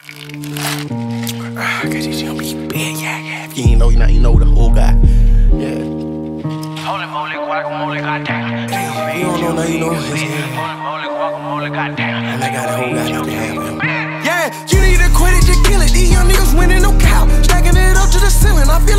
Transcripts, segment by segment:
Ah, Cause he's gonna be big, yeah, yeah. If you ain't know, you know, you know the whole guy. Yeah. Holy moly, guacamole, goddamn. You don't know, now you know. Holy moly, guacamole, goddamn. And I got a whole guy him. Yeah, you need to quit it, just kill it. These young niggas winning no cow. Stacking it up to the ceiling. I feel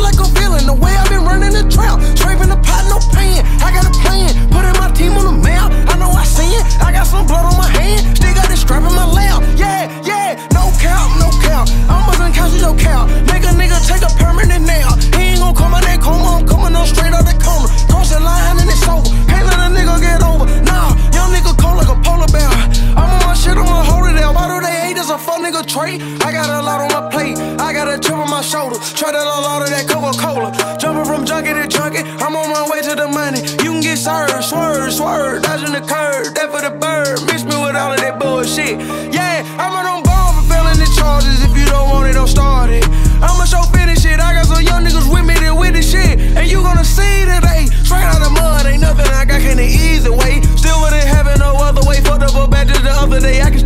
a lot on my plate. I got a chip on my shoulder. Try that a lot of that Coca Cola. Jumping from junkie to junkie. I'm on my way to the money. You can get served, swerve, swerve. Dodging the curve. That for the bird. Mix me with all of that bullshit. Yeah,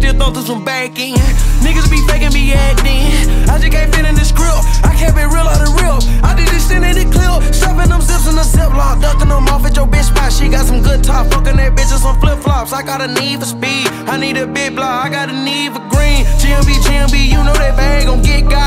still throw through some back in. Niggas be faking, be acting. I just can't fit in the script. I can't be real out of real. I did this in the clip. Stuffing them zips in the ziplock. Ducking them off at your bitch spot. She got some good top. Fucking that bitch with some flip flops. I got a need for speed. I need a big block. I got a need for green. GMB, GMB, you know that bag gon' get got.